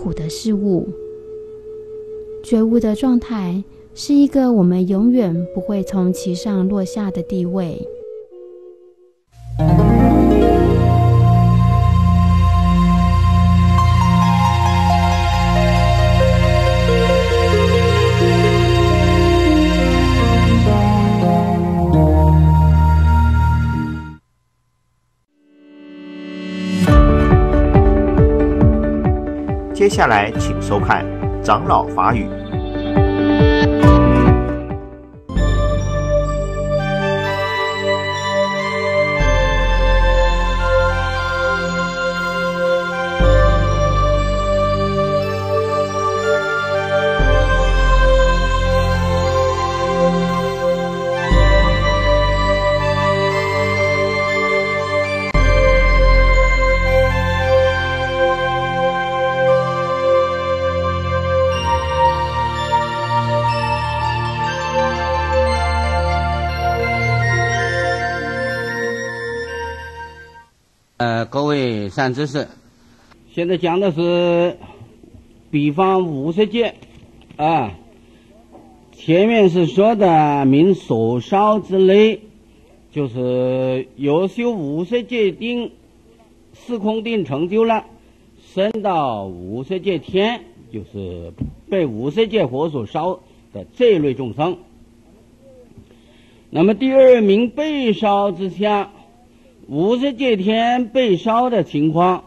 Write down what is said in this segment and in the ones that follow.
苦的事物。觉悟的状态是一个我们永远不会从其上落下的地位。接下来，请收看长老法语。善知识，现在讲的是比方五十戒啊。前面是说的明所烧之类，就是有修五十戒定、四空定成就了，升到五十界天，就是被五十界火所烧的这类众生。那么第二名被烧之下。五十界天被烧的情况，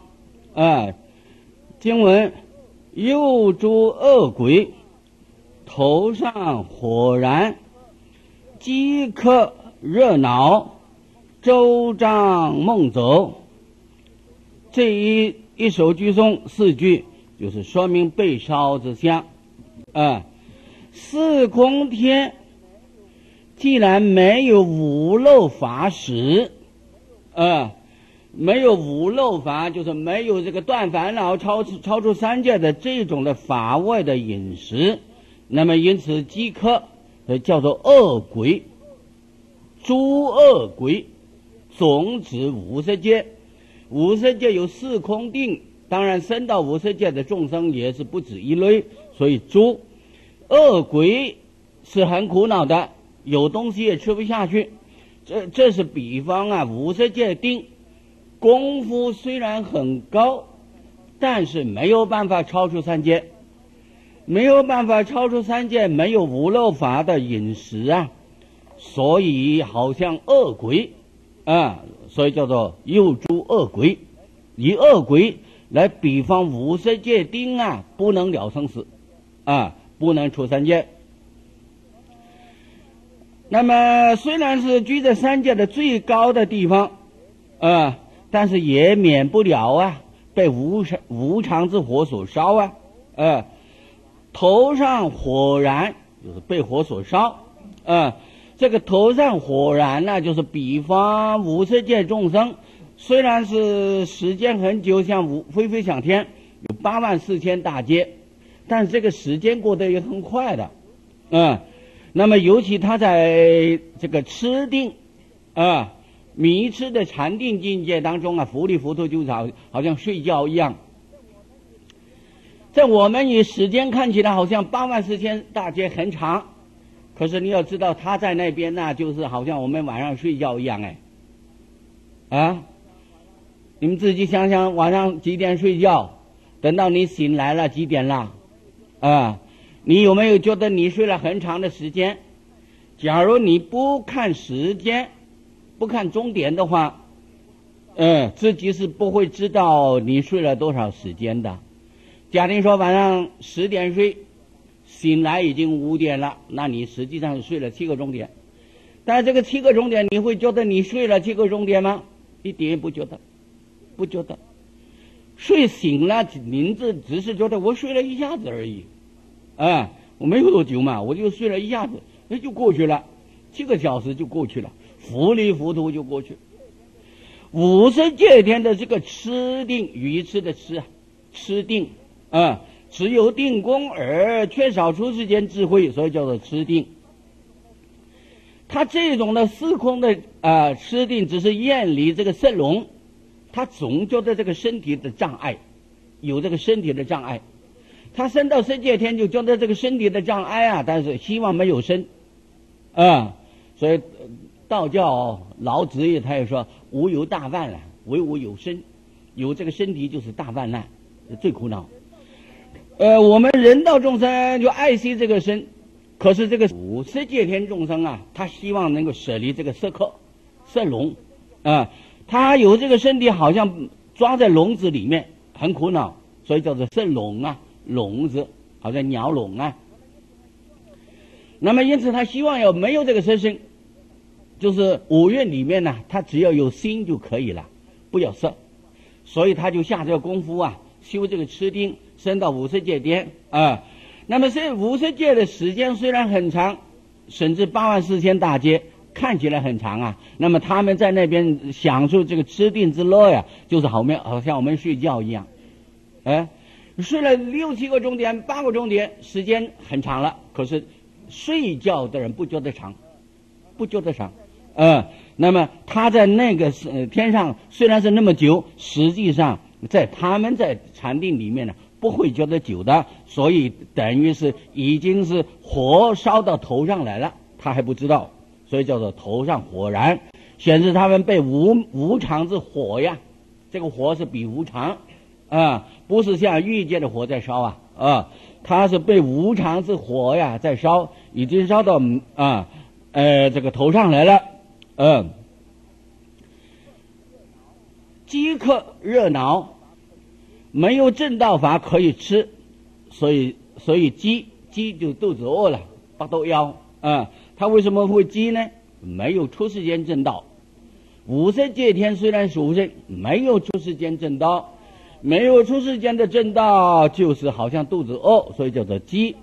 啊，经文又诸恶鬼头上火燃，饥渴热闹，周章梦走。这一一首句中四句，就是说明被烧之相。啊，四空天既然没有五漏法使。呃，没有五漏法，就是没有这个断烦恼、超出超出三界的这种的法外的饮食，那么因此饥渴，呃，叫做恶鬼，诸恶鬼，总指五十界，五十界有四空定，当然升到五十界的众生也是不止一类，所以诸恶鬼是很苦恼的，有东西也吃不下去。这这是比方啊，五色界定功夫虽然很高，但是没有办法超出三界，没有办法超出三界，没有无漏法的饮食啊，所以好像恶鬼啊，所以叫做诱诸恶鬼，以恶鬼来比方五色界定啊，不能了生死啊，不能出三界。那么虽然是居在三界的最高的地方，啊，但是也免不了啊被无常无常之火所烧啊，呃，头上火燃就是被火所烧，啊，这个头上火燃呢，就是比方五十界众生，虽然是时间很久，像五飞飞想天有八万四千大劫，但是这个时间过得也很快的，嗯。那么，尤其他在这个吃定，啊，迷痴的禅定境界当中啊，糊里糊涂就好，好像睡觉一样。在我们以时间看起来，好像八万四千大劫很长，可是你要知道，他在那边呢，就是好像我们晚上睡觉一样，哎，啊，你们自己想想，晚上几点睡觉？等到你醒来了，几点了？啊？你有没有觉得你睡了很长的时间？假如你不看时间，不看终点的话，嗯，自己是不会知道你睡了多少时间的。假定说晚上十点睡，醒来已经五点了，那你实际上是睡了七个钟点。但这个七个钟点，你会觉得你睡了七个钟点吗？一点也不觉得，不觉得。睡醒了，名字只是觉得我睡了一下子而已。啊，我没有多久嘛，我就睡了一下子，哎，就过去了，七个小时就过去了，糊里糊涂就过去。五十界天的这个吃定，愚痴的吃，吃定啊，只有定功而缺少出世间智慧，所以叫做吃定。他这种的四空的啊吃定，只是厌离这个圣龙，他总觉得这个身体的障碍，有这个身体的障碍。他生到世界天就觉得这个身体的障碍啊，但是希望没有生，啊，所以道教老子也他也说无有大万难，唯我有身，有这个身体就是大万难，最苦恼。呃，我们人道众生就爱惜这个身，可是这个五世界天众生啊，他希望能够舍离这个色客、色笼，啊，他有这个身体好像装在笼子里面，很苦恼，所以叫做色笼啊。笼子好像鸟笼啊，那么因此他希望有没有这个色心，就是五蕴里面呢，他只要有心就可以了，不要色，所以他就下这个功夫啊，修这个痴定，升到五色界天啊。那么这五色界的时间虽然很长，甚至八万四千大劫看起来很长啊，那么他们在那边享受这个吃定之乐呀，就是好像好像我们睡觉一样，哎。睡了六七个钟点、八个钟点，时间很长了。可是睡觉的人不觉得长，不觉得长。嗯，那么他在那个是天上虽然是那么久，实际上在他们在禅定里面呢，不会觉得久的。所以等于是已经是火烧到头上来了，他还不知道，所以叫做头上火燃，显示他们被无无常之火呀。这个火是比无常。啊，不是像欲界的火在烧啊，啊，它是被无常之火呀在烧，已经烧到啊，呃，这个头上来了，嗯，饥渴热闹，没有正道法可以吃，所以所以饥饥就肚子饿了，发抖腰啊，他为什么会饥呢？没有出世间正道，五色界天虽然属性，没有出世间正道。没有出世间的正道，就是好像肚子饿，所以叫做饥；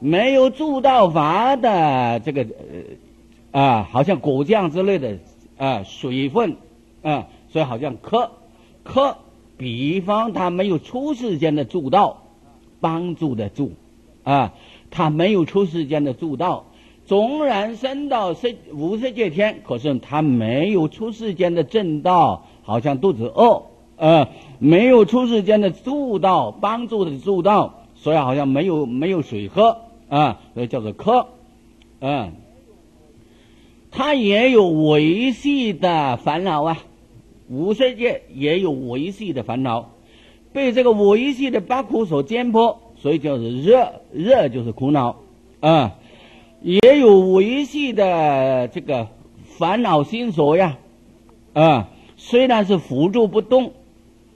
没有助道法的这个呃啊，好像果酱之类的啊水分啊，所以好像渴渴。比方他没有出世间的助道，帮助的助啊，他没有出世间的助道，纵然升到世无色界天，可是他没有出世间的正道，好像肚子饿。呃，没有出世间的助道，帮助的助道，所以好像没有没有水喝啊，所以叫做渴。嗯，他也有维系的烦恼啊，五色界也有维系的烦恼，被这个维系的八苦所煎迫，所以叫做热，热就是苦恼啊，也有维系的这个烦恼心所呀，啊，虽然是扶住不动。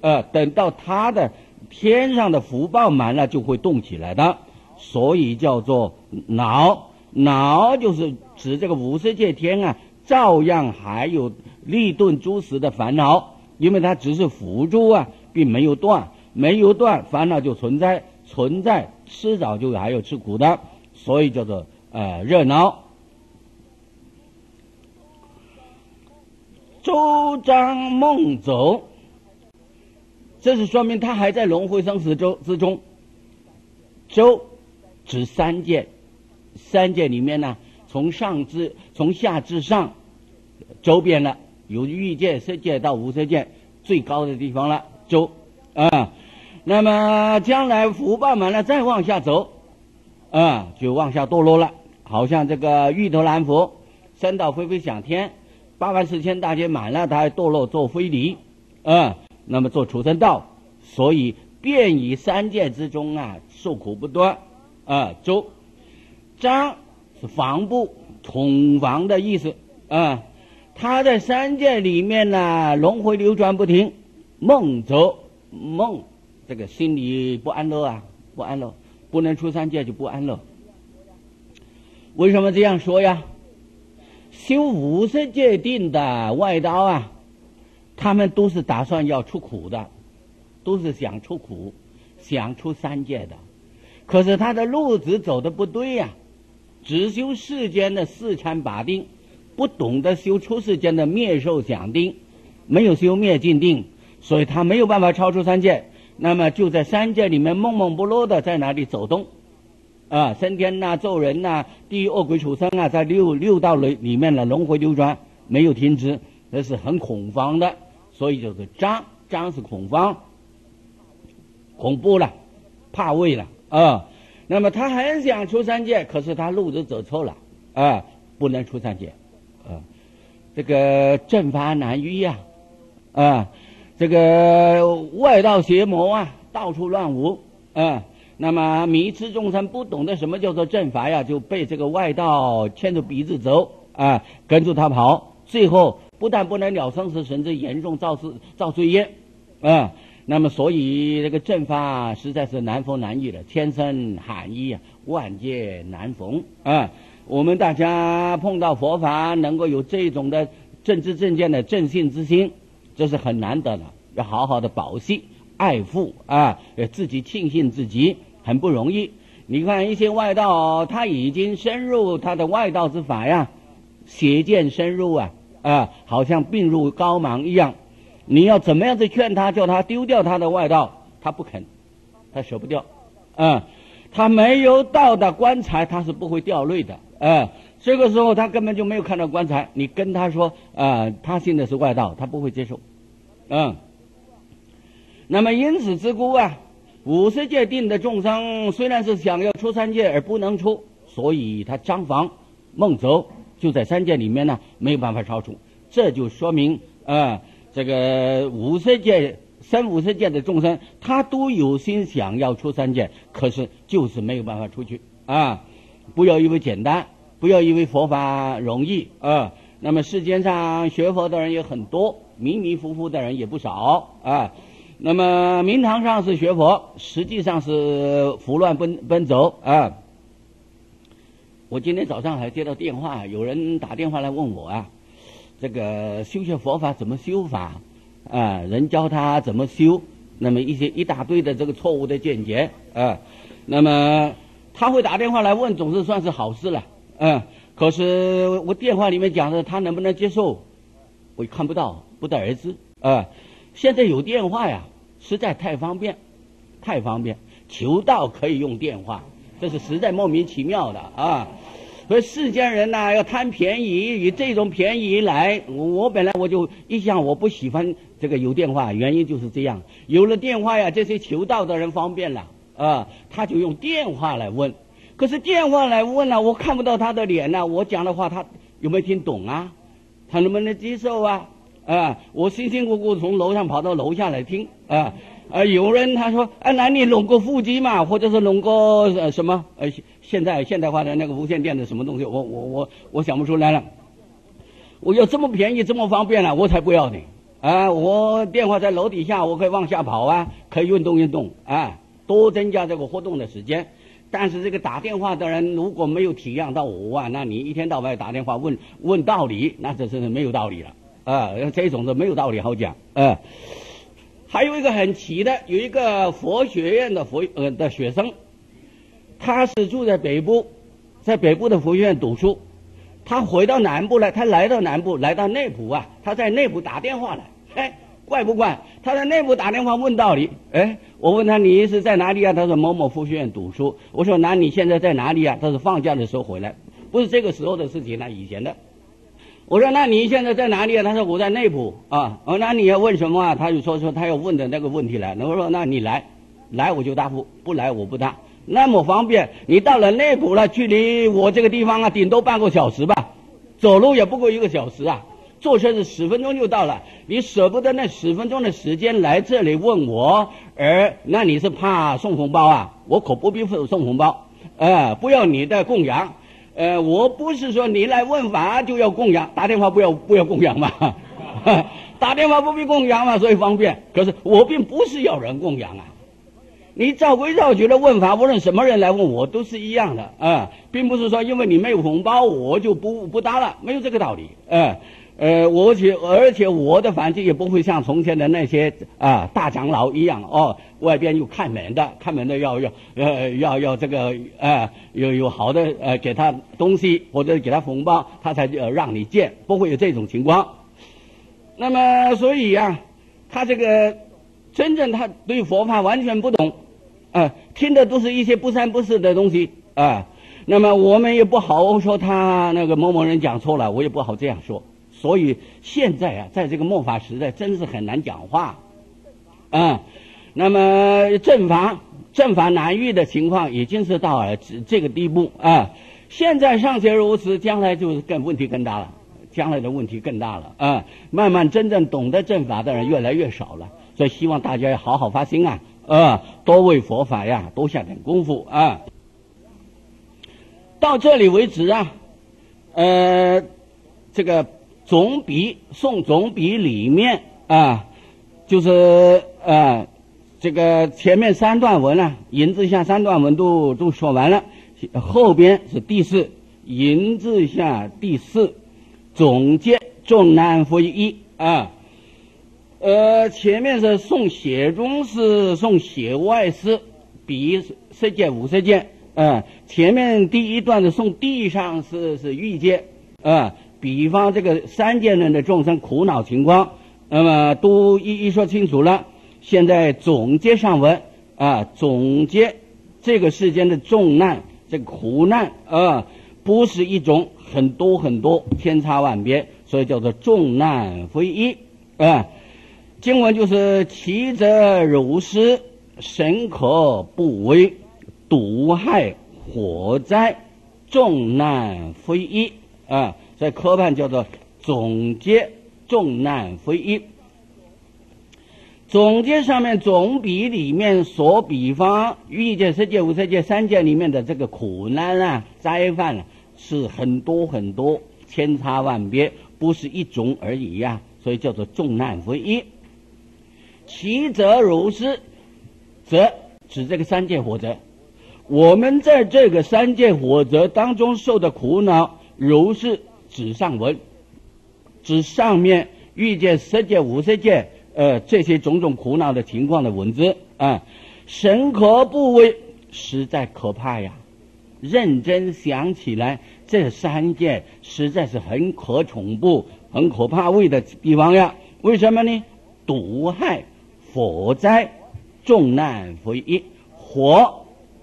呃，等到他的天上的福报满了，就会动起来的，所以叫做恼。恼就是指这个五色界天啊，照样还有立顿诸时的烦恼，因为它只是辅助啊，并没有断，没有断，烦恼就存在，存在迟早就还有吃苦的，所以叫做呃热闹。周章梦走。这是说明他还在轮回生死周之中。周指三界，三界里面呢，从上至从下至上，周边了有欲界、色界到无色界最高的地方了。周啊，那么将来福报满了再往下走，啊，就往下堕落了。好像这个玉头蓝佛升到飞飞享天，八万四千大劫满了，他还堕落做飞离，啊。那么做畜生道，所以便于三界之中啊受苦不断啊。周张是防部统防的意思啊。他在三界里面呢轮回流转不停，梦则梦，这个心里不安乐啊，不安乐，不能出三界就不安乐。为什么这样说呀？修五色界定的外道啊。他们都是打算要出苦的，都是想出苦，想出三界的。可是他的路子走的不对呀，只修世间的四禅八定，不懂得修出世间的灭受想定，没有修灭尽定，所以他没有办法超出三界。那么就在三界里面懵懵不乐的在哪里走动，啊，升天呐，咒人呐，地狱恶鬼畜生啊，在六六道里里面的轮回流转没有停止，那是很恐慌的。所以就是张张是恐慌，恐怖了，怕畏了啊。那么他很想出三界，可是他路子走错了啊，不能出三界啊。这个正法难遇呀啊，这个外道邪魔啊，到处乱舞啊。那么迷痴众生不懂得什么叫做正法呀，就被这个外道牵着鼻子走啊，跟着他跑，最后不但不能了生死，甚至严重造事造罪业啊。那么所以这个正法实在是难逢难遇的，天生罕遇啊，万劫难逢啊。我们大家碰到佛法，能够有这种的正知正见的正信之心，这是很难得的，要好好的保惜。爱护啊，自己庆幸自己很不容易。你看一些外道，他已经深入他的外道之法呀，邪见深入啊啊，好像病入膏肓一样。你要怎么样子劝他，叫他丢掉他的外道，他不肯，他舍不掉。啊，他没有到的棺材，他是不会掉泪的。啊，这个时候他根本就没有看到棺材，你跟他说啊，他信的是外道，他不会接受。嗯。那么因此之故啊，五十界定的众生虽然是想要出三界而不能出，所以他张房梦走就在三界里面呢，没有办法超出。这就说明啊，这个五十界三五十界的众生，他都有心想要出三界，可是就是没有办法出去啊。不要以为简单，不要以为佛法容易啊。那么世间上学佛的人也很多，迷迷糊糊的人也不少啊。那么名堂上是学佛，实际上是胡乱奔奔走啊！我今天早上还接到电话，有人打电话来问我啊，这个修学佛法怎么修法啊？人教他怎么修，那么一些一大堆的这个错误的见解啊。那么他会打电话来问，总是算是好事了，嗯。可是我电话里面讲的，他能不能接受，我看不到，不得而知啊。现在有电话呀，实在太方便，太方便。求道可以用电话，这是实在莫名其妙的啊！所以世间人呐，要贪便宜，以这种便宜来。我本来我就一向我不喜欢这个有电话，原因就是这样。有了电话呀，这些求道的人方便了啊，他就用电话来问。可是电话来问了，我看不到他的脸呢，我讲的话他有没有听懂啊？他能不能接受啊？啊！我辛辛苦苦从楼上跑到楼下来听啊啊！有人他说啊，那你弄个腹肌嘛，或者是弄个呃什么呃现在现代化的那个无线电的什么东西，我我我我想不出来了。我要这么便宜这么方便了，我才不要呢啊！我电话在楼底下，我可以往下跑啊，可以运动运动啊，多增加这个活动的时间。但是这个打电话的人如果没有体谅到我啊，那你一天到晚打电话问问道理，那这真是没有道理了。啊，这种的没有道理好讲。啊，还有一个很奇的，有一个佛学院的佛呃的学生，他是住在北部，在北部的佛学院读书。他回到南部来，他来到南部，来到内埔啊，他在内埔打电话来。哎，怪不怪？他在内部打电话问道理。哎，我问他你是在哪里啊？他说某某佛学院读书。我说那你现在在哪里啊？他说放假的时候回来，不是这个时候的事情，那以前的。我说：“那你现在在哪里啊？”他说：“我在内部啊。”我说：“那你要问什么啊？”他就说说他要问的那个问题来。我说：“那你来，来我就答复，不来我不答。那么方便，你到了内部了，距离我这个地方啊，顶多半个小时吧，走路也不过一个小时啊，坐车是十分钟就到了。你舍不得那十分钟的时间来这里问我，而那你是怕送红包啊？我可不必送送红包，呃，不要你的供养。”呃，我不是说你来问法就要供养，打电话不要不要供养嘛，打电话不必供养嘛，所以方便。可是我并不是要人供养啊，你照规照矩的问法，无论什么人来问我都是一样的啊，并不是说因为你没有红包我就不不答了，没有这个道理，嗯。呃，而且而且我的反击也不会像从前的那些啊大长老一样哦，外边有看门的，看门的要要呃要要这个呃有有好的呃给他东西或者给他红包，他才呃让你见，不会有这种情况。那么所以呀，他这个真正他对佛法完全不懂，啊，听的都是一些不三不四的东西啊。那么我们也不好说他那个某某人讲错了，我也不好这样说。所以现在啊，在这个末法时代，真是很难讲话，啊，那么正法正法难遇的情况已经是到了这这个地步啊。现在尚且如此，将来就是更问题更大了，将来的问题更大了啊。慢慢真正懂得正法的人越来越少了，所以希望大家要好好发心啊，啊，多为佛法呀，多下点功夫啊。到这里为止啊，呃，这个总笔送总笔里面啊，就是呃，这个前面三段文啊，银字下三段文都都说完了，后边是第四银字下第四总结重难复一啊，呃，前面是送写中是，送写外是，比十件五十件。嗯，前面第一段的送地上是是欲界，啊，比方这个三界人的众生苦恼情况，那么都一一说清楚了。现在总结上文啊，总结这个世间的重难，这个苦难啊，不是一种，很多很多，千差万别，所以叫做重难非一啊。经文就是其则如斯，神可不为。毒害、火灾、众难非一啊，在科判叫做总结众难非一。总结上面总比里面所比方欲界、色界、无色界三界里面的这个苦难啊、灾患啊，是很多很多，千差万别，不是一种而已呀，所以叫做众难非一。其则如是，则指这个三界火则。我们在这个三界火则当中受的苦恼，如是指上文，指上面遇见十界、五十界，呃，这些种种苦恼的情况的文字啊，神可怖畏，实在可怕呀！认真想起来，这三界实在是很可恐怖、很可怕畏的地方呀。为什么呢？毒害、火灾、众难非一火。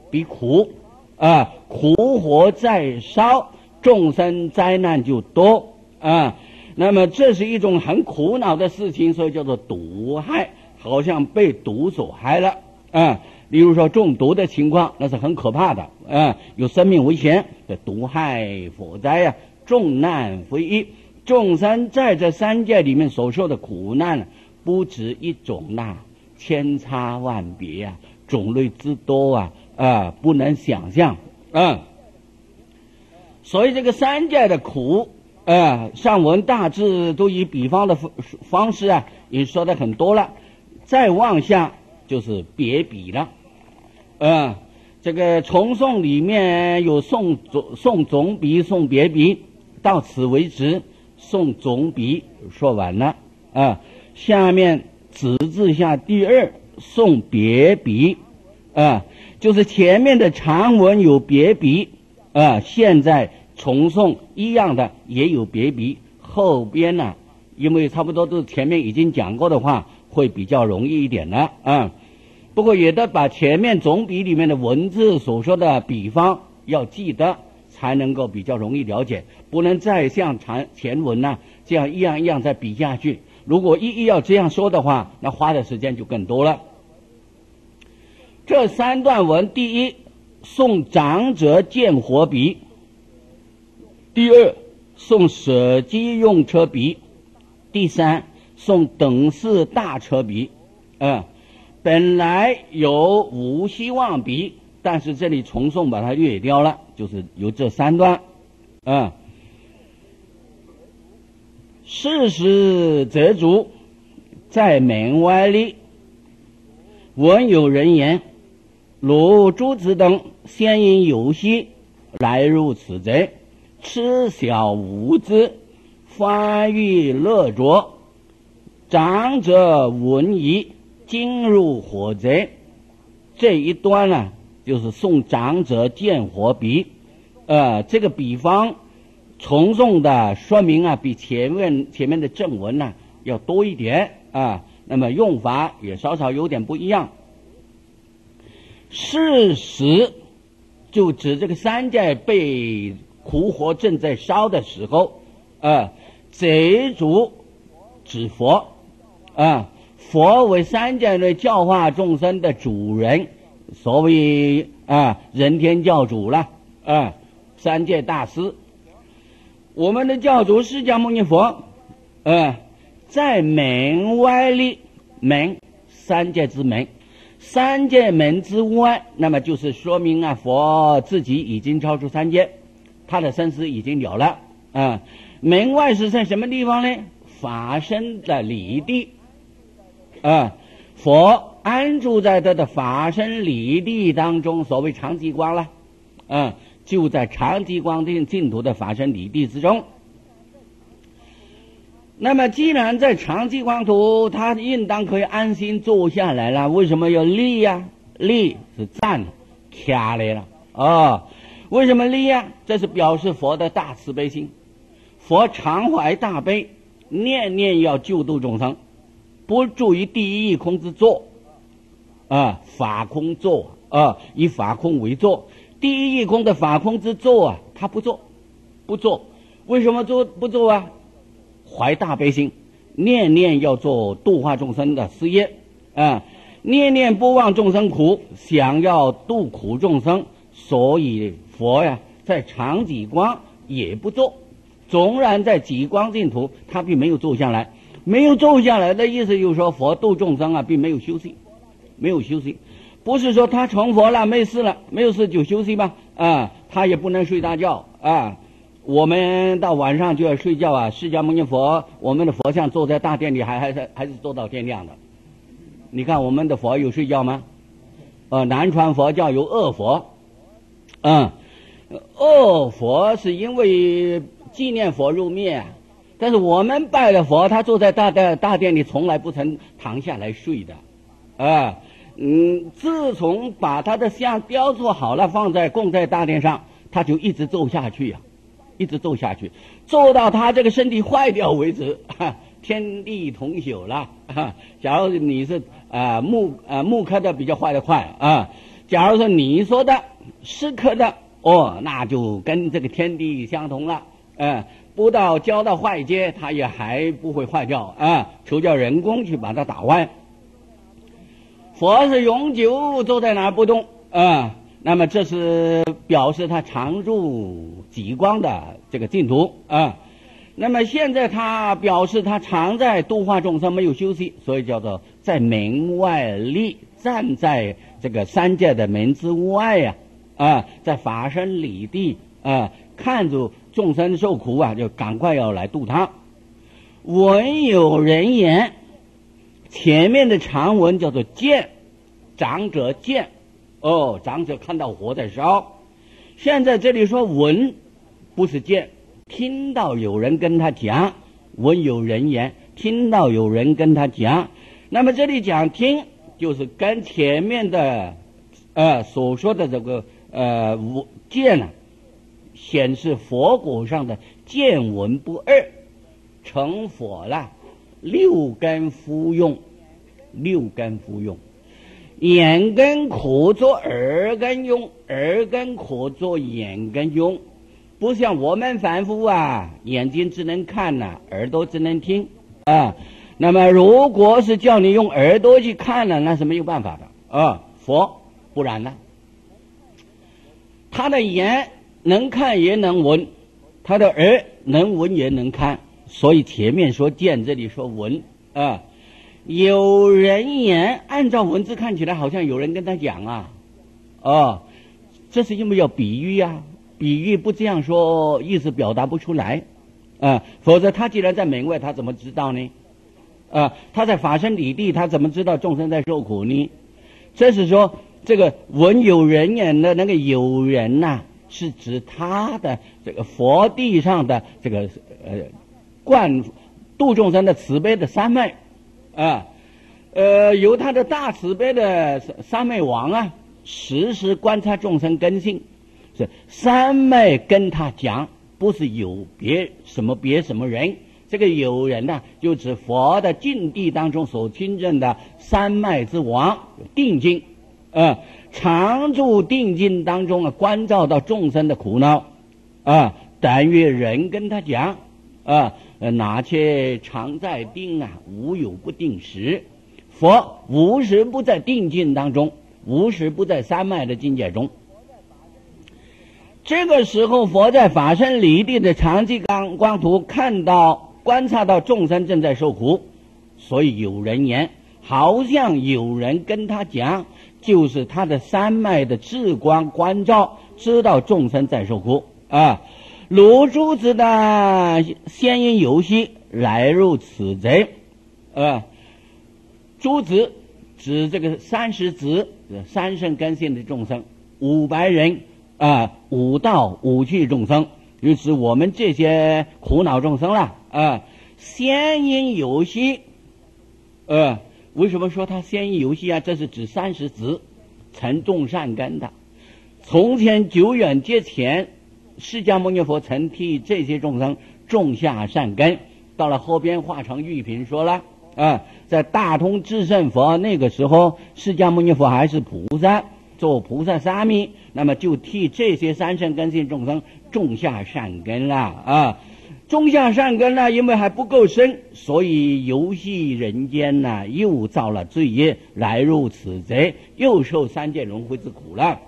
比苦啊，苦火在烧，众生灾难就多啊。那么这是一种很苦恼的事情，所以叫做毒害，好像被毒所害了啊。例如说中毒的情况，那是很可怕的啊，有生命危险的毒害火灾呀，重难非一。众生在这三界里面所受的苦难不止一种呐，千差万别呀，种类之多啊。啊，不能想象啊！所以这个三界的苦，啊，上文大致都以比方的方方式啊，也说的很多了。再往下就是别比了，啊，这个重诵里面有送总送总比，送别比，到此为止，送总比说完了啊。下面直字下第二送别笔，啊。就是前面的长文有别笔，啊，现在重送一样的也有别笔。后边呢，因为差不多都是前面已经讲过的话，会比较容易一点了啊。不过也得把前面总笔里面的文字所说的比方要记得，才能够比较容易了解。不能再像前前文呢这样一样一样再比下去。如果一一要这样说的话，那花的时间就更多了。这三段文，第一送长者见火笔，第二送舍机用车笔，第三送等式大车笔。嗯，本来有无希望笔，但是这里重送把它略掉了，就是有这三段。嗯，事实则足，在门外立，闻有人言。如诸子等先因游戏来入此贼，痴小无知，发欲乐着。长者闻疑，惊入火贼。这一段呢，就是送长者见火比。呃，这个比方从众的说明啊，比前面前面的正文呢要多一点啊。那么用法也稍稍有点不一样。事实就指这个三界被苦火正在烧的时候，啊，贼主指佛，啊，佛为三界内教化众生的主人，所谓啊人天教主了啊，三界大师。我们的教主释迦牟尼佛，呃，在门外立门三界之门，三界门之外，那么就是说明啊，佛自己已经超出三界，他的生死已经了了啊。门外是在什么地方呢？法身的离地啊，佛安住在他的法身离地当中，所谓长极光了，啊。就在长吉光镜净土的法身离地之中。那么，既然在长吉光图，他应当可以安心坐下来了。为什么要立呀？立是站，卡来了啊！为什么立呀？这是表示佛的大慈悲心。佛常怀大悲，念念要救度众生，不住于第一空之坐啊，法空坐啊，以法空为坐。第一义空的法空之坐啊，他不做，不做，为什么做不做啊？怀大悲心，念念要做度化众生的事业啊，念念不忘众生苦，想要度苦众生，所以佛呀，在长己光也不做，纵然在极光净土，他并没有坐下来，没有坐下来的意思就是说，佛度众生啊，并没有休息，没有休息。不是说他成佛了没事了，没有事就休息吧？啊，他也不能睡大觉啊。我们到晚上就要睡觉啊。释迦牟尼佛，我们的佛像坐在大殿里，还还是还是坐到天亮的。你看我们的佛有睡觉吗？呃，南传佛教有恶佛，嗯，恶佛是因为纪念佛入灭，但是我们拜的佛，他坐在大殿大殿里，从来不曾躺下来睡的，啊。嗯自从把他的像雕塑好了，放在供在大殿上，他就一直做下去呀，一直做下去，做到他这个身体坏掉为止。天地同朽了。假如你是啊木啊木刻的比较坏的快啊，假如说你说的石刻的哦，那就跟这个天地相同了。嗯，不到交到坏阶，它也还不会坏掉啊，除叫人工去把它打弯。佛是永久坐在那不动啊，那么这是表示他常住极光的这个净土啊。那么现在他表示他常在度化众生，没有休息，所以叫做在门外立，站在这个三界的门之外呀啊，在法身里地啊，看着众生受苦啊，就赶快要来度他。闻有人言。前面的长文叫做见，长者见，哦，长者看到火在烧。现在这里说闻，不是见，听到有人跟他讲，闻有人言，听到有人跟他讲。那么这里讲听，就是跟前面的，呃所说的这个呃见呢，显示佛果上的见闻不二，成佛了。六根服用，六根服用，眼根可做耳根用，耳根可做眼根用，不像我们凡夫啊，眼睛只能看呐，耳朵只能听啊。那么，如果是叫你用耳朵去看了，那是没有办法的啊。佛不然呢？他的眼能看也能闻，他的耳能闻也能看。所以前面说见，这里说闻啊，有人言，按照文字看起来好像有人跟他讲啊，哦，这是因为要比喻呀，比喻不这样说，意思表达不出来啊，否则他既然在门外，他怎么知道呢？啊，他在法身里地，他怎么知道众生在受苦呢？这是说这个闻有人言的那个有人呐，是指他的这个佛地上的这个呃。贯度众生的慈悲的三昧，啊，呃，由他的大慈悲的三昧王啊，时时观察众生根性，是三昧跟他讲，不是有别什么别什么人，这个有人呢，就指佛的境地当中所亲证的三昧之王定境，啊，常住定境当中啊，关照到众生的苦恼，啊，但愿人跟他讲，啊。呃哪且常在定啊？无有不定时。佛无时不在定境当中，无时不在三昧的境界中。这个时候，佛在法身离地的长期光光图看到、观察到众生正在受苦，所以有人言，好像有人跟他讲，就是他的三脉的智光关照，知道众生在受苦啊。如珠子的仙音游戏来入此贼，啊，诸子指这个三十子三圣根性的众生，五百人啊，五道五趣众生，就是我们这些苦恼众生了啊。仙音游戏，呃，为什么说他仙音游戏啊？这是指三十子成种善根的，从前久远劫前。释迦牟尼佛曾替这些众生种下善根，到了后边化成玉品说了啊，在大通智胜佛那个时候，释迦牟尼佛还是菩萨，做菩萨沙弥，那么就替这些三圣根性众生种下善根了啊，种下善根呢，因为还不够深，所以游戏人间呢，又造了罪业，来入此贼，又受三界轮回之苦了。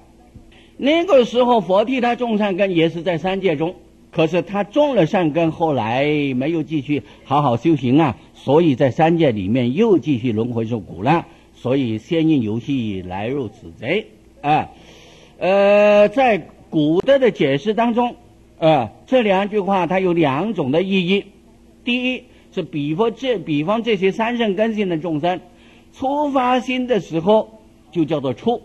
那个时候，佛替他种善根，也是在三界中。可是他种了善根，后来没有继续好好修行啊，所以在三界里面又继续轮回受苦了。所以仙印游戏来入此贼啊。呃，在古德的解释当中，呃，这两句话它有两种的意义。第一是比方这比方这些三圣根性的众生，初发心的时候就叫做初，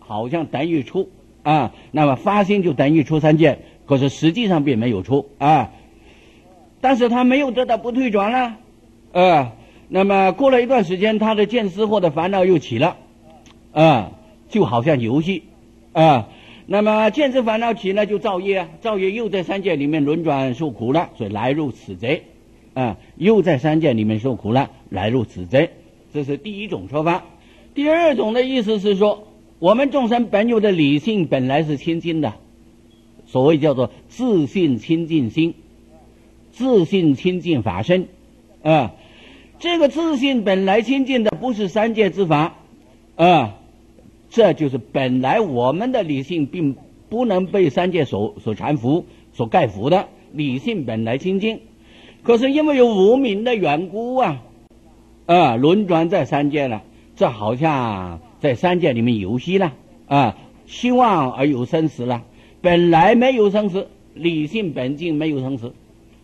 好像等于初。啊，那么发心就等于出三界，可是实际上并没有出啊。但是他没有得到不退转了，啊，那么过了一段时间，他的见思或者烦恼又起了，啊，就好像游戏，啊，那么见思烦恼起呢，就造业，造业又在三界里面轮转受苦了，所以来入此贼，啊，又在三界里面受苦了，来入此贼，这是第一种说法。第二种的意思是说。我们众生本有的理性本来是清净的，所谓叫做自信清净心，自信清净法身，啊，这个自信本来清净的不是三界之法，啊，这就是本来我们的理性并不能被三界所所缠缚、所盖服的，理性本来清净，可是因为有无名的缘故啊，啊，轮转在三界了，这好像。在三界里面游戏了啊，希望而有生死了。本来没有生死，理性本净没有生死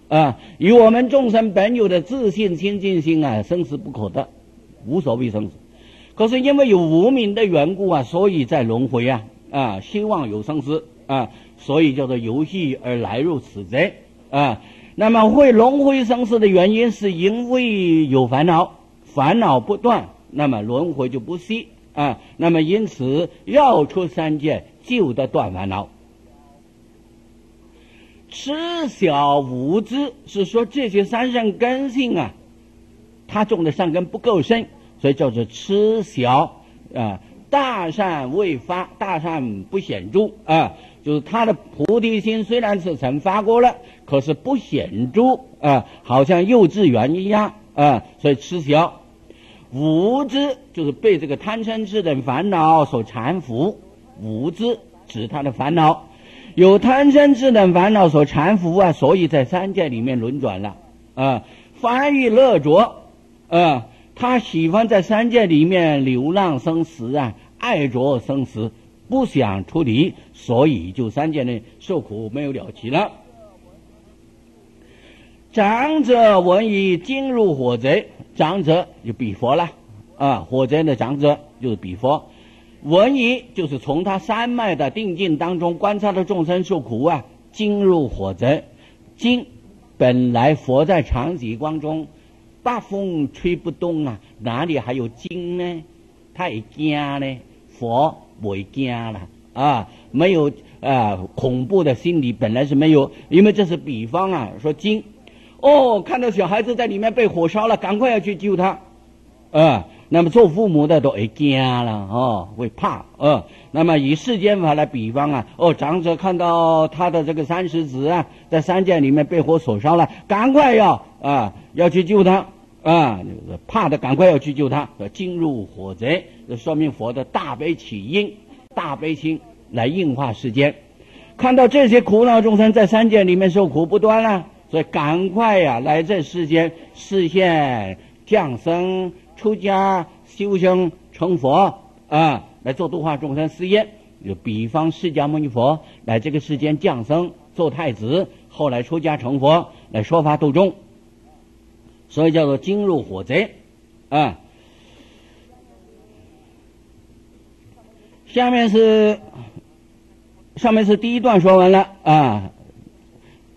啊。与我们众生本有的自信清净心啊，生死不可得，无所谓生死。可是因为有无名的缘故啊，所以在轮回啊啊，希望有生死啊，所以叫做游戏而来入此贼啊。那么会轮回生死的原因，是因为有烦恼，烦恼不断，那么轮回就不息。啊，那么因此要出三界，就得断烦恼。痴小无知是说这些三善根性啊，他种的善根不够深，所以叫做痴小啊。大善未发，大善不显著啊，就是他的菩提心虽然是曾发过了，可是不显著啊，好像幼稚园一样啊，所以痴小。无知就是被这个贪嗔痴等烦恼所缠缚，无知指他的烦恼，有贪嗔痴等烦恼所缠缚啊，所以在三界里面轮转了啊。发欲乐着啊，他喜欢在三界里面流浪生死啊，爱着生死，不想出离，所以就三界内受苦没有了期了。长者闻已惊入火贼。长者就比佛了，啊，火贼的长者就是比佛。闻已就是从他三脉的定境当中观察到众生受苦啊，惊入火贼。今本来佛在长吉光中，大风吹不动啊，哪里还有惊呢？他也惊呢，佛不会惊了啊，没有啊，恐怖的心理本来是没有，因为这是比方啊，说惊。哦，看到小孩子在里面被火烧了，赶快要去救他，啊，那么做父母的都会惊了，哦，会怕，啊，那么以世间法来比方啊，哦，长者看到他的这个三十子啊，在山涧里面被火所烧了，赶快要啊，要去救他，啊，怕的赶快要去救他，惊入火贼，这说明佛的大悲起因、大悲心来应化世间。看到这些苦恼众生在三界里面受苦不断了，所以赶快呀来这世间实现降生、出家、修行、成佛啊，来做度化众生事业。就比方释迦牟尼佛来这个世间降生做太子，后来出家成佛来说法度众，所以叫做惊入火贼啊。下面是。上面是第一段说完了啊，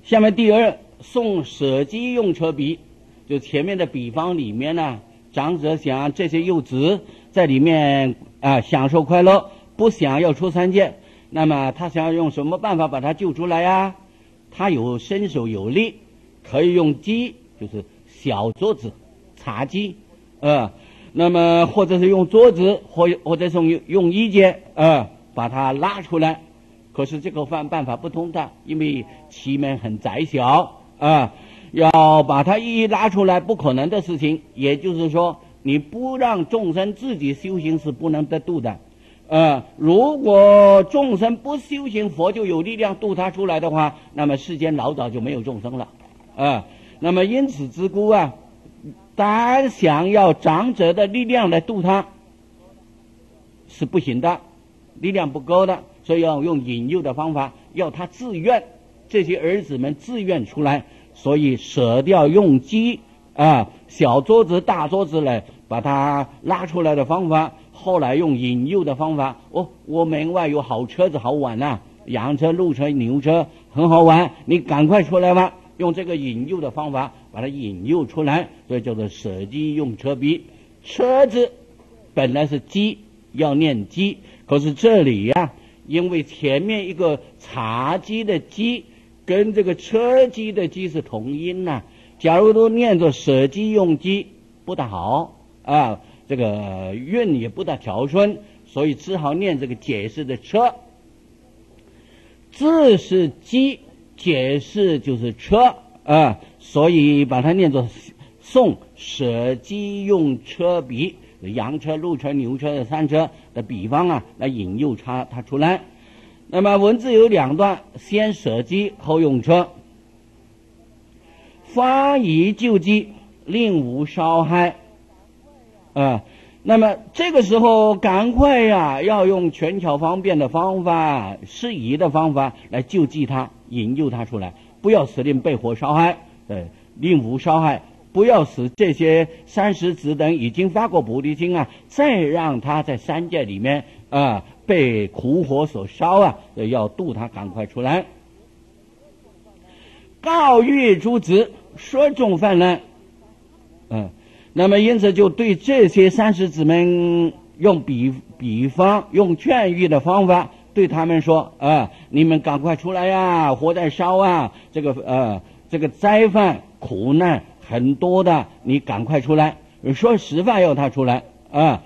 下面第二送舍机用车比，就前面的比方里面呢，长者想这些幼子在里面啊享受快乐，不想要出三界，那么他想要用什么办法把他救出来呀？他有身手有力，可以用机，就是小桌子、茶几，呃，那么或者是用桌子，或或者是用用衣间，呃，把他拉出来。可是这个方办法不通的，因为气门很窄小啊，要把它一一拉出来不可能的事情。也就是说，你不让众生自己修行是不能得度的。呃，如果众生不修行，佛就有力量度他出来的话，那么世间老早就没有众生了。啊，那么因此之故啊，单想要长者的力量来度他，是不行的，力量不够的。所以要用引诱的方法，要他自愿，这些儿子们自愿出来。所以舍掉用鸡啊，小桌子、大桌子来把它拉出来的方法。后来用引诱的方法，哦，我门外有好车子好玩呐，羊车、鹿车、牛车很好玩，你赶快出来吧。用这个引诱的方法把它引诱出来，所以叫做舍鸡用车逼。车子本来是鸡，要念鸡，可是这里呀。因为前面一个茶几的鸡跟这个车机的机是同音呐，假如都念作舍机用机不大好啊，这个韵也不大调顺，所以只好念这个解释的车。字是机，解释就是车啊，所以把它念作送舍机用车比。羊车、鹿车、牛车的三车的比方啊，来引诱他他出来。那么文字有两段，先舍机后用车，发以救机，令无烧害。啊，那么这个时候赶快呀，要用权巧方便的方法、适宜的方法来救济他，营救他出来，不要使令被火烧害，呃，令无烧害。不要使这些三十子等已经发过菩提心啊，再让他在三界里面啊被苦火所烧啊，要渡他赶快出来。告谕诸子，说众犯难。嗯，那么因此就对这些三十子们用比比方、用劝喻的方法对他们说啊，你们赶快出来呀，火在烧啊，这个呃这个灾犯苦难。很多的，你赶快出来！说实话，要他出来啊。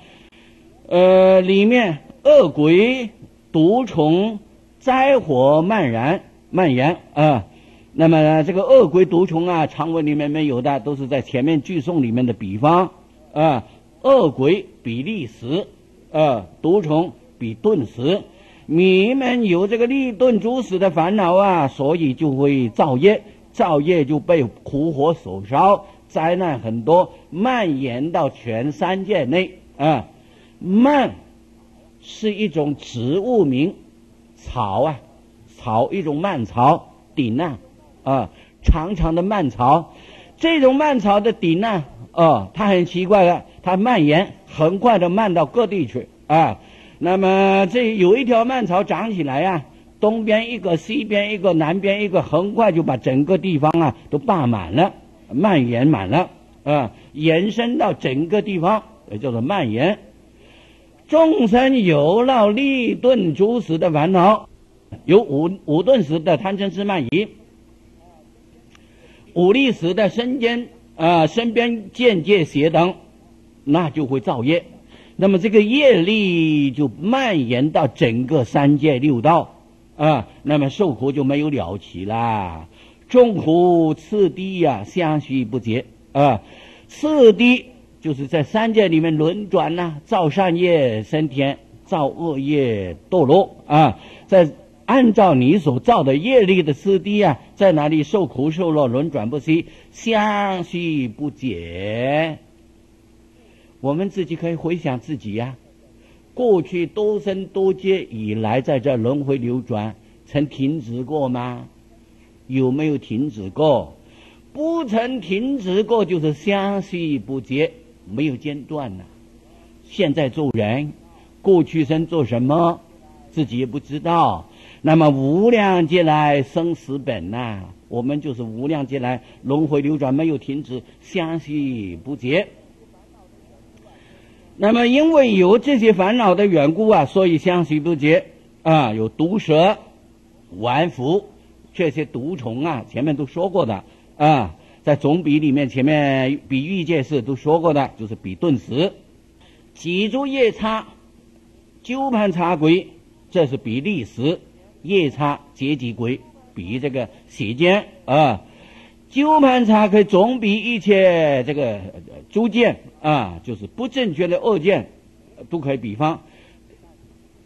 呃，里面恶鬼、毒虫、灾火蔓延蔓延啊。那么这个恶鬼、毒虫啊，常文里面没有的，都是在前面句诵里面的比方啊。恶鬼比利时啊，毒虫比顿时。你们有这个利钝诸死的烦恼啊，所以就会造业。造业就被苦火所烧，灾难很多，蔓延到全三界内啊。蔓是一种植物名，草啊，草一种蔓草顶啊，啊，长长的蔓草。这种蔓草的顶啊，哦，它很奇怪的，它蔓延很快的漫到各地去啊。那么这有一条蔓草长起来呀。东边一个，西边一个，南边一个，很快就把整个地方啊都霸满了，蔓延满了啊，延伸到整个地方，也叫做蔓延。众生有了利钝诸时的烦恼，有五五钝时的贪嗔痴慢疑，五力时的身间啊身边见界邪等，那就会造业，那么这个业力就蔓延到整个三界六道。啊，那么受苦就没有了期啦。众苦次第呀，相续不竭啊。次第就是在三界里面轮转呐、造善业升天，造恶业堕落啊，在按照你所造的业力的次第啊，在哪里受苦受乐，轮转不息，相续不解。我们自己可以回想自己呀、过去多生多劫以来，在这轮回流转，曾停止过吗？有没有停止过？不曾停止过，就是相续不竭，没有间断呐、现在做人，过去生做什么，自己也不知道。那么无量劫来生死本呐、我们就是无量劫来轮回流转没有停止，相续不竭。那么因为有这些烦恼的缘故啊，所以相续不竭啊，有毒蛇、顽蝠这些毒虫啊，前面都说过的啊，在总比里面前面比喻界是都说过的，就是比顿时，脊柱夜叉、鸠盘叉鬼，这是比利时夜叉阶级鬼，比这个时间啊。鸠盘叉可以总比一切这个诸见啊，就是不正确的恶见，都可以比方。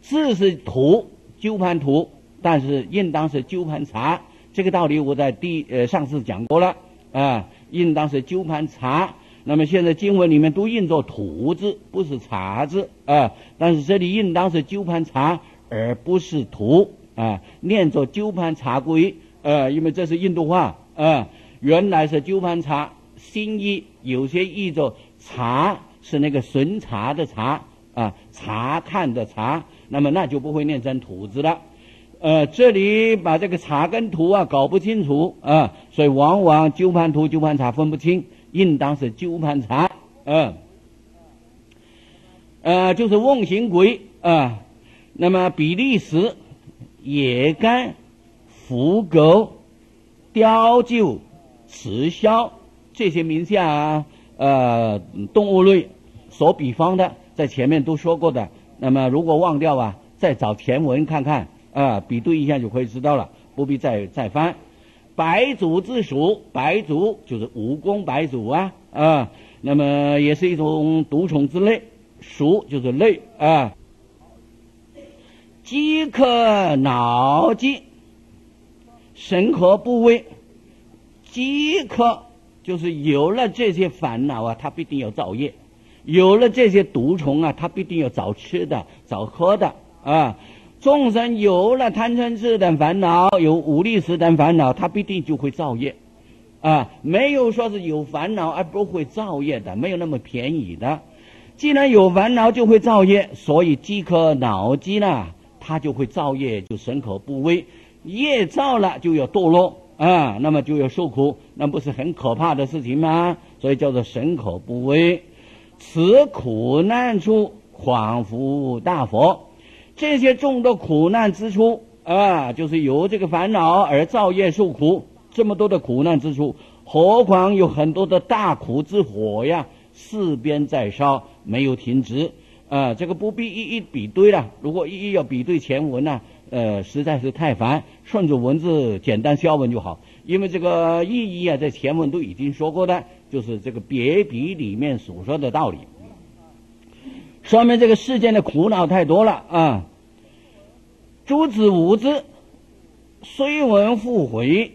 字是图，鸠盘图，但是应当是鸠盘查。这个道理我在第呃上次讲过了啊，应当是鸠盘茶。那么现在经文里面都印作土字，不是茶字啊。但是这里应当是鸠盘茶，而不是土啊，念作鸠盘茶龟呃，因为这是印度话啊。原来是鸠盘茶，新译有些译作茶是那个巡查的查啊，查看的查，那么那就不会念成土字了。呃，这里把这个茶跟图啊搞不清楚啊，所以往往鸠盘土、鸠盘茶分不清，应当是鸠盘茶，嗯、呃，就是瓮形鬼啊。那么比利时、野干、腐狗、雕鹫、雌枭这些名下啊，呃，动物类所比方的，在前面都说过的。那么如果忘掉啊，再找前文看看啊，比对一下就可以知道了，不必再再翻。白足之属，白足就是蜈蚣白足啊啊，那么也是一种毒虫之类，属就是类啊。饥渴脑饥，神渴部位。饥渴就是有了这些烦恼啊，他必定要造业；有了这些毒虫啊，他必定要找吃的、找喝的啊。众生有了贪嗔痴等烦恼，有五力识等烦恼，他必定就会造业啊。没有说是有烦恼而不会造业的，没有那么便宜的。既然有烦恼就会造业，所以饥渴脑饥呢，他就会造业，就神口不危。业造了就要堕落啊，那么就要受苦，那不是很可怕的事情吗？所以叫做神口不危。此苦难处，恍惚大佛。这些众多苦难之处啊，就是由这个烦恼而造业受苦，这么多的苦难之处，何况有很多的大苦之火呀，四边在烧，没有停止啊。这个不必一一比对了，如果一一要比对前文呢、呃，实在是太烦，顺着文字简单消文就好。因为这个意义啊，在前文都已经说过的，就是这个别比里面所说的道理。说明这个世间的苦恼太多了啊！诸子无知，虽闻复回，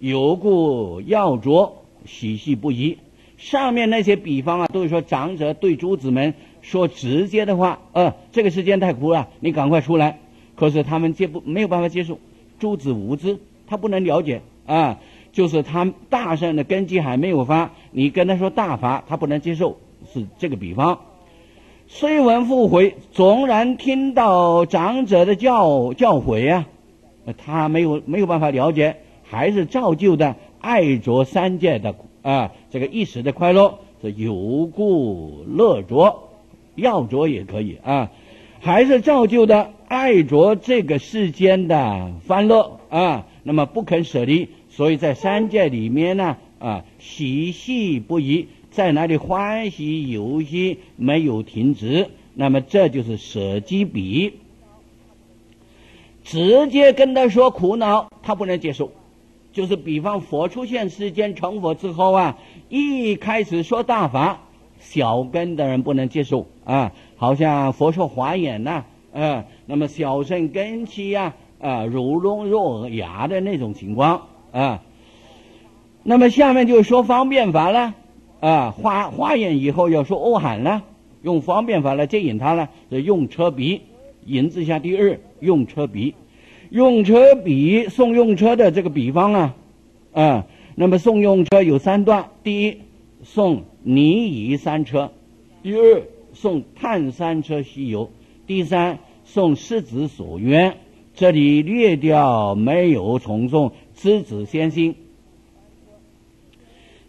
犹故要着，喜气不疑。上面那些比方啊，都是说长者对诸子们说直接的话，呃，这个世间太苦了，你赶快出来。可是他们接不没有办法接受，诸子无知，他不能了解啊，就是他大圣的根基还没有发，你跟他说大法，他不能接受，是这个比方。虽闻复回，纵然听到长者的教教诲啊，他没有没有办法了解，还是照旧的爱着三界的啊这个一时的快乐，是有故乐着，要着也可以啊，还是照旧的爱着这个世间的欢乐啊，那么不肯舍离，所以在三界里面呢啊喜系不移。在哪里欢喜游戏没有停止，那么这就是舍机比。直接跟他说苦恼，他不能接受，就是比方佛出现世间成佛之后啊，一开始说大法，小根的人不能接受啊，好像佛说华严呐，啊，那么小乘根器呀，啊，如聋若哑的那种情况啊。那么下面就说方便法了，啊，化化验以后要说欧罕了，用方便法来接引他了，用车鼻，引字下第二，用车鼻。用车比送用车的这个比方啊，啊，那么送用车有三段：第一，送泥夷三车；第二，送碳三车西游；第三，送狮子所愿。这里略掉没有重送，知子先行。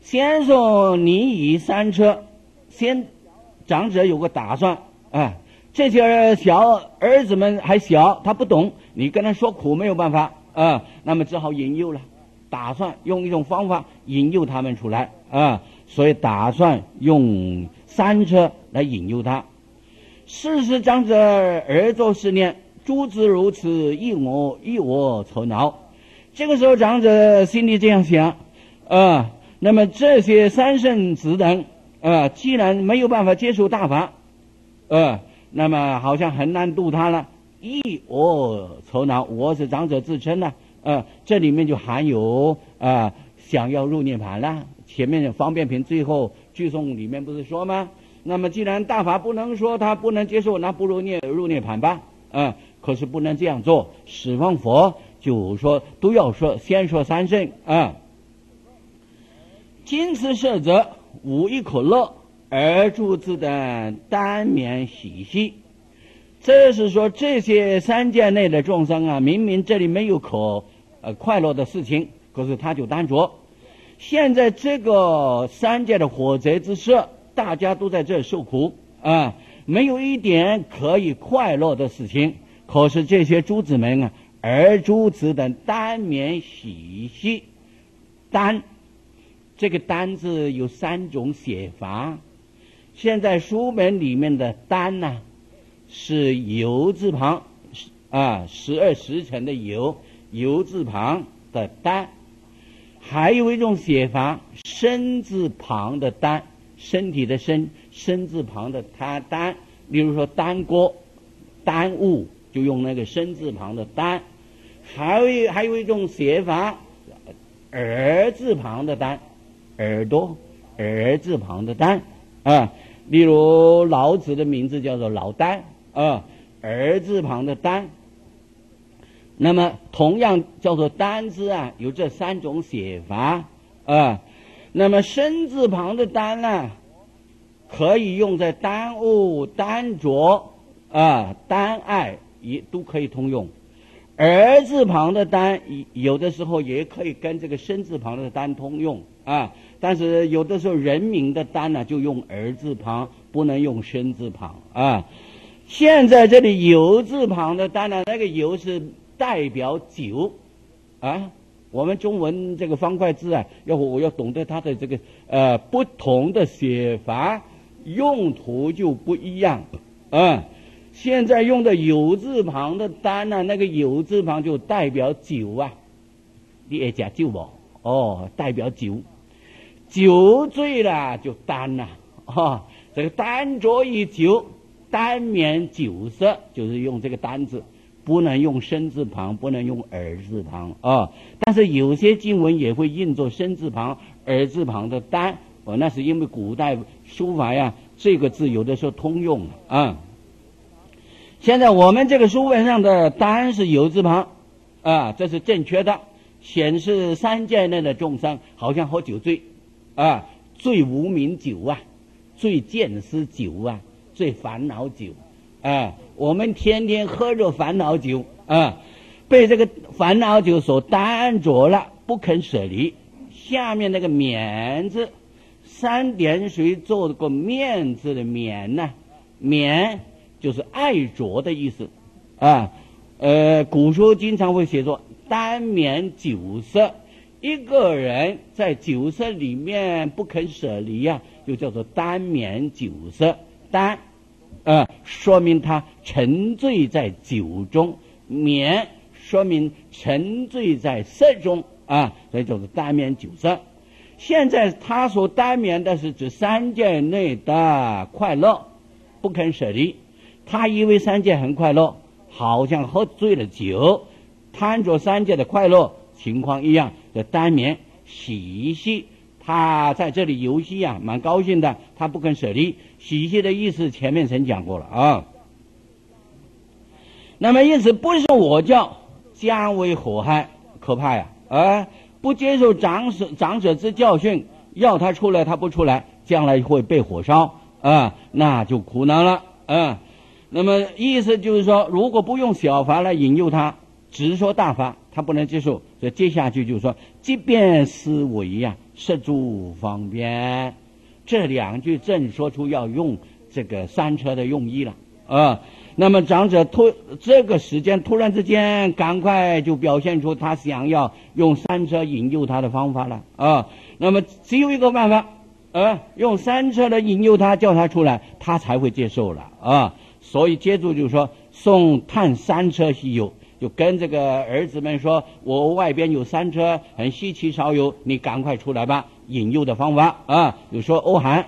先送你以三车，先长者有个打算啊。这些小儿子们还小，他不懂。你跟他说苦没有办法啊，那么只好引诱了。打算用一种方法引诱他们出来啊，所以打算用三车来引诱他。事实长者而作是念，诸子如此，一我一我愁恼。这个时候长者心里这样想啊，那么这些三圣子等啊，既然没有办法接受大法，啊。那么好像很难度他了，一我愁恼，我是长者自称呢，呃，这里面就含有啊，想要入涅盘了。前面的方便品最后句颂里面不是说吗？那么既然大法不能说他不能接受，那不如涅入涅盘吧，嗯，可是不能这样做。十方佛就说都要说，先说三圣啊，今此色者无一可乐。而诸子的单面喜息，这是说这些三界内的众生啊，明明这里没有可呃快乐的事情，可是他就单着。现在这个三界的火灾之色，大家都在这受苦啊，没有一点可以快乐的事情。可是这些诸子们啊，而诸子的单面喜息，单这个单字有三种写法。现在书本里面的“单”呢，是“游”字旁，啊，十二时辰的“游”，“游”字旁的“单”。还有一种写法，“身”字旁的“单”，身体的“身”，“身”字旁的“他单”。例如说“耽搁”，“耽误”就用那个“身”字旁的“单”。还有还有一种写法，“耳”字旁的“单”，耳朵，“耳”字旁的“单”，啊。例如老子的名字叫做老丹啊，儿字旁的丹。那么同样叫做丹字啊，有这三种写法啊。那么身字旁的丹呢，可以用在耽误、耽着啊、耽爱也都可以通用。儿字旁的单，有的时候也可以跟这个身字旁的单通用啊。但是有的时候人名的单呢，就用儿字旁，不能用身字旁啊。现在这里有字旁的单呢，那个有是代表酒啊。我们中文这个方块字啊，要我要懂得它的这个呃不同的写法，用途就不一样啊。现在用的有字旁的单呢，那个有字旁就代表酒啊。你也讲酒不？哦，代表酒。酒醉了就单了，哈，这个单着一酒，单免酒色，就是用这个单字，不能用生字旁，不能用儿字旁啊。但是有些经文也会印作生字旁、儿字旁的单，哦，那是因为古代书法呀，这个字有的时候通用啊。现在我们这个书本上的单是有字旁，啊，这是正确的，显示三界内的众生好像喝酒醉。啊，最无名酒啊，最见思酒啊，最烦恼酒啊！我们天天喝着烦恼酒啊，被这个烦恼酒所耽着了，不肯舍离。下面那个“免”字，三点水做个“面”字的“免”呢？“免”就是爱着的意思啊。呃，古书经常会写作“单免酒色”。一个人在酒色里面不肯舍离呀，就叫做单眠酒色。单，呃，说明他沉醉在酒中；眠，说明沉醉在色中。啊，所以叫做单眠酒色。现在他所单眠的是指三界内的快乐，不肯舍离。他以为三界很快乐，好像喝醉了酒，贪着三界的快乐情况一样的单免喜戏。他在这里游戏啊，蛮高兴的，他不肯舍离。喜戏的意思前面曾讲过了啊。那么意思不是我教，将为火害，可怕呀！啊，不接受长者长者之教训，要他出来他不出来，将来会被火烧啊，那就苦恼了啊。那么意思就是说，如果不用小法来引诱他，只说大法，他不能接受。所以接下去就是说，即便思维呀，设诸方便，这两句正说出要用这个三车的用意了啊。那么长者突这个时间突然之间，赶快就表现出他想要用三车引诱他的方法了啊。那么只有一个办法，啊，用三车来引诱他，叫他出来，他才会接受了啊。所以接住就是说送探三车西游，就跟这个儿子们说，我外边有三车很稀奇少有，你赶快出来吧。引诱的方法啊，就说欧韩。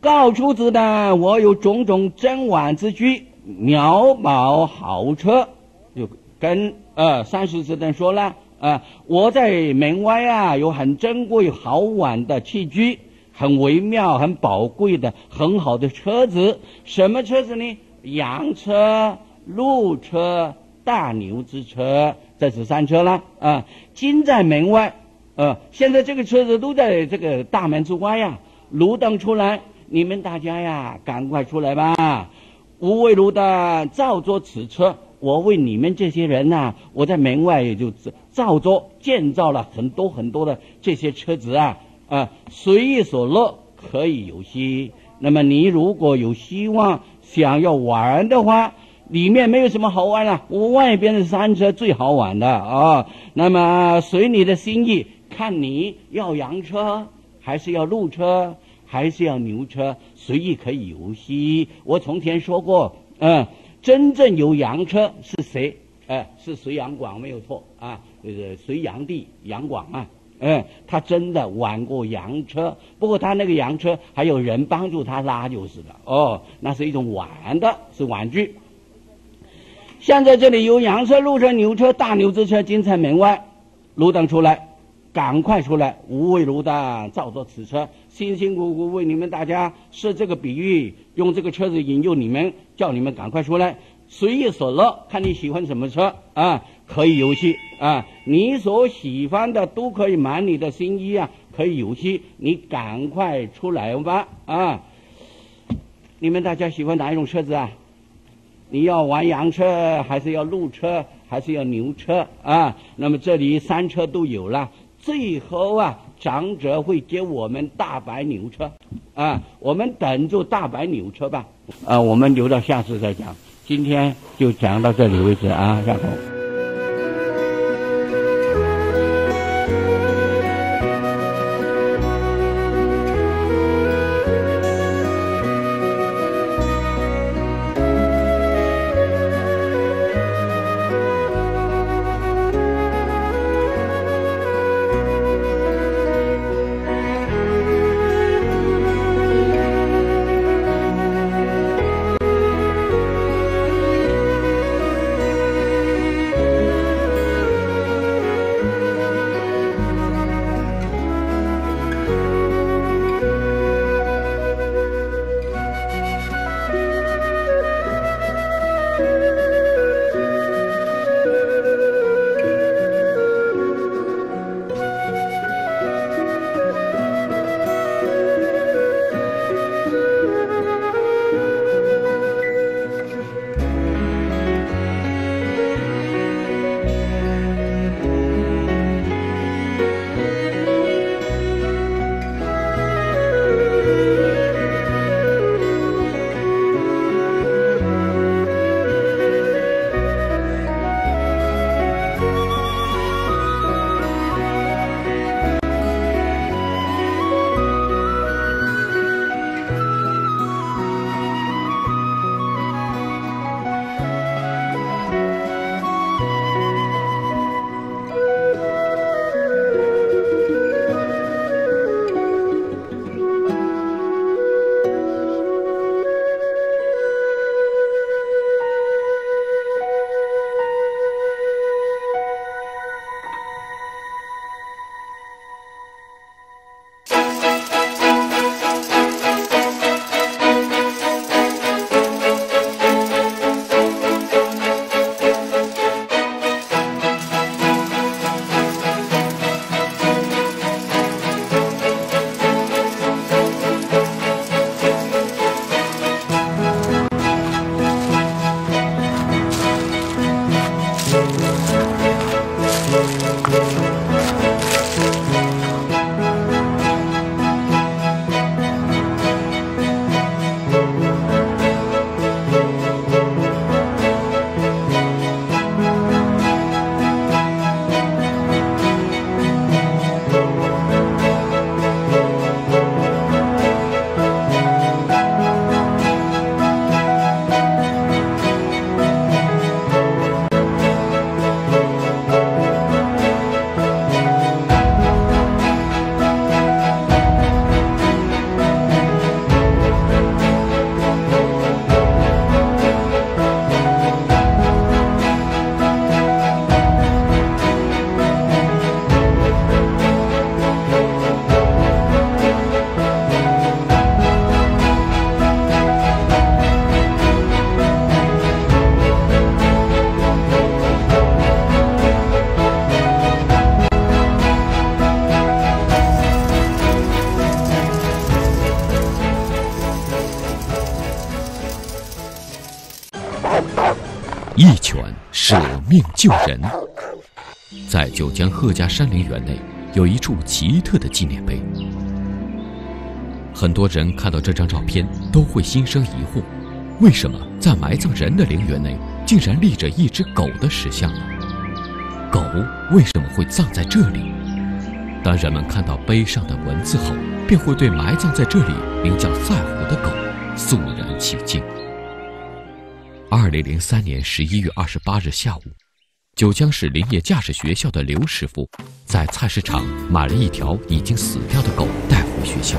告出子呢，我有种种珍玩之具，鸟宝豪车，就跟呃三十子等说了啊，我在门外啊有很珍贵好玩的器具，很微妙、很宝贵的很好的车子，什么车子呢？洋车、鹿车、大牛之车，这是三车了啊。今在门外，呃，现在这个车子都在这个大门之外呀，路灯出来。你们大家呀，赶快出来吧！无为如的造作此车，我为你们这些人呐，我在门外也就造作建造了很多很多的这些车子啊啊，随意所乐，可以游戏。那么你如果有希望想要玩的话，里面没有什么好玩的，我外边的山车最好玩的啊。那么随你的心意，看你要洋车还是要路车。还是要牛车，随意可以游戏。我从前说过，嗯，真正有洋车是谁？哎，是隋阳广没有错啊，这个隋炀帝杨广啊，嗯，他真的玩过洋车，不过他那个洋车还有人帮助他拉就是了。哦，那是一种玩的，是玩具。现在这里有洋车、路车、牛车、大牛之车，金城门外，路灯出来。赶快出来！无为如的造作此车，辛辛苦苦为你们大家设这个比喻，用这个车子引诱你们，叫你们赶快出来，随意所乐，看你喜欢什么车啊，可以游戏啊，你所喜欢的都可以满你的心意啊，可以游戏，你赶快出来吧啊！你们大家喜欢哪一种车子啊？你要玩洋车，还是要路车，还是要牛车啊？那么这里三车都有了。最后啊，长者会接我们大白牛车，啊，我们等着大白牛车吧，啊，我们留到下次再讲，今天就讲到这里为止啊，下总。救人。在九江贺家山陵园内，有一处奇特的纪念碑。很多人看到这张照片，都会心生疑惑：为什么在埋葬人的陵园内，竟然立着一只狗的石像呢？狗为什么会葬在这里？当人们看到碑上的文字后，便会对埋葬在这里名叫赛虎的狗肃然起敬。二零零三年十一月二十八日下午，九江市林业驾驶学校的刘师傅在菜市场买了一条已经死掉的狗带回学校。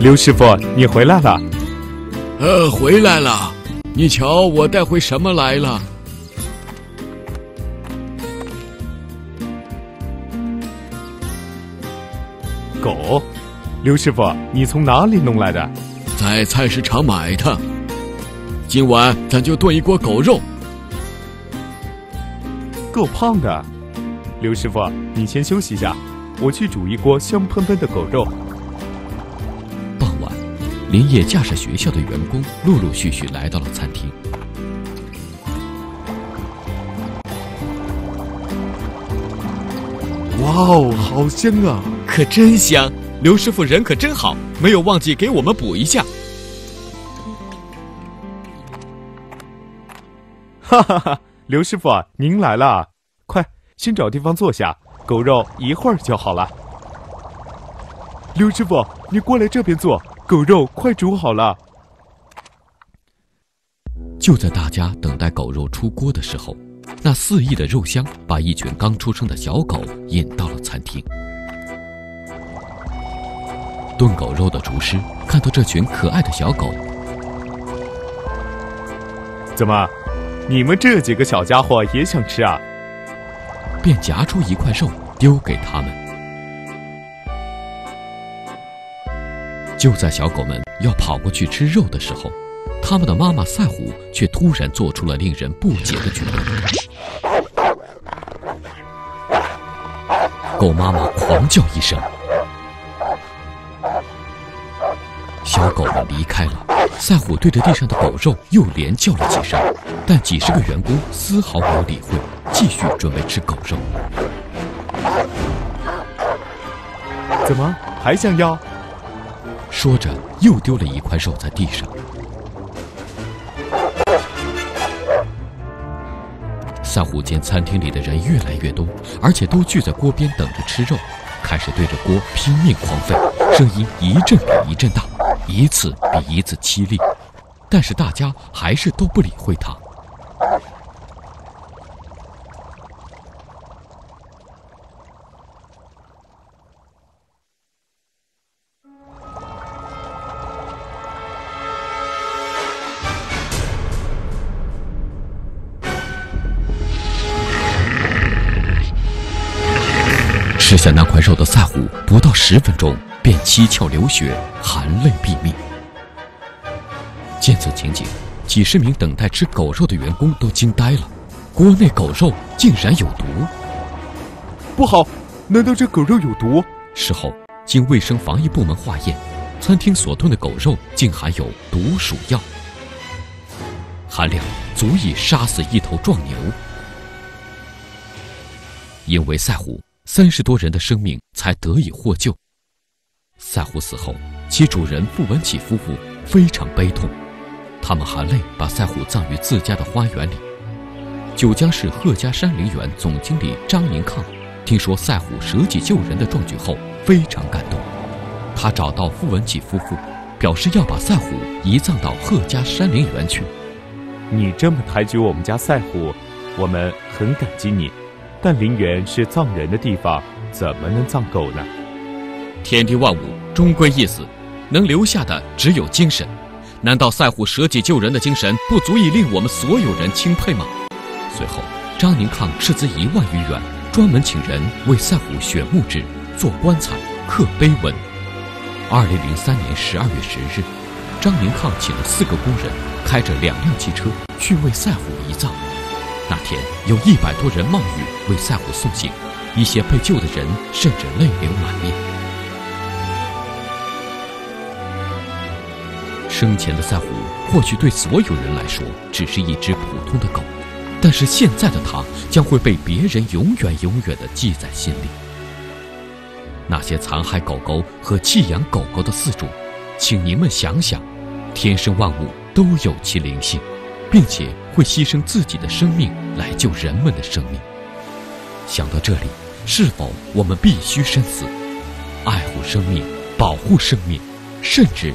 刘师傅，你回来了。呃，回来了。你瞧，我带回什么来了？刘师傅，你从哪里弄来的？在菜市场买的。今晚咱就炖一锅狗肉。够胖的。刘师傅，你先休息一下，我去煮一锅香喷喷的狗肉。傍晚，林业驾驶学校的员工陆陆续续来到了餐厅。哇哦，好香啊！可真香！刘师傅人可真好，没有忘记给我们补一下。哈哈哈，刘师傅，您来了，快先找地方坐下，狗肉一会儿就好了。刘师傅，你过来这边坐，狗肉快煮好了。就在大家等待狗肉出锅的时候，那四溢的肉香把一群刚出生的小狗引到了餐厅。炖狗肉的厨师看到这群可爱的小狗，怎么，你们这几个小家伙也想吃啊？便夹出一块肉丢给他们。就在小狗们要跑过去吃肉的时候，他们的妈妈赛虎却突然做出了令人不解的举动。狗妈妈狂叫一声。小狗们离开了，赛虎对着地上的狗肉又连叫了几声，但几十个员工丝毫没有理会，继续准备吃狗肉。怎么还想要？说着，又丢了一块肉在地上。赛虎见餐厅里的人越来越多，而且都聚在锅边等着吃肉，开始对着锅拼命狂吠，声音一阵比一阵大。一次比一次凄厉，但是大家还是都不理会他。吃下那块肉的赛虎，不到十分钟。便七窍流血，含泪毙命。见此情景，几十名等待吃狗肉的员工都惊呆了。锅内狗肉竟然有毒！不好，难道这狗肉有毒？事后，经卫生防疫部门化验，餐厅所炖的狗肉竟含有毒鼠药，含量足以杀死一头壮牛。因为赛虎，三十多人的生命才得以获救。赛虎死后，其主人傅文启夫妇非常悲痛，他们含泪把赛虎葬于自家的花园里。九江市贺家山陵园总经理张宁抗听说赛虎舍己救人的壮举后，非常感动。他找到傅文启夫妇，表示要把赛虎移葬到贺家山林园去。你这么抬举我们家赛虎，我们很感激你。但陵园是葬人的地方，怎么能葬狗呢？天地万物终归一死，能留下的只有精神。难道赛虎舍己救人的精神不足以令我们所有人钦佩吗？随后，张宁抗斥资一万余元，专门请人为赛虎选墓志、做棺材、刻碑文。二零零三年十二月十日，张宁抗请了四个工人，开着两辆汽车去为赛虎移葬。那天有一百多人冒雨为赛虎送行，一些被救的人甚至泪流满面。生前的赛虎或许对所有人来说只是一只普通的狗，但是现在的它将会被别人永远永远的记在心里。那些残害狗狗和弃养狗狗的饲主，请您们想想，天生万物都有其灵性。并且会牺牲自己的生命来救人们的生命。想到这里，是否我们必须深思，爱护生命、保护生命，甚至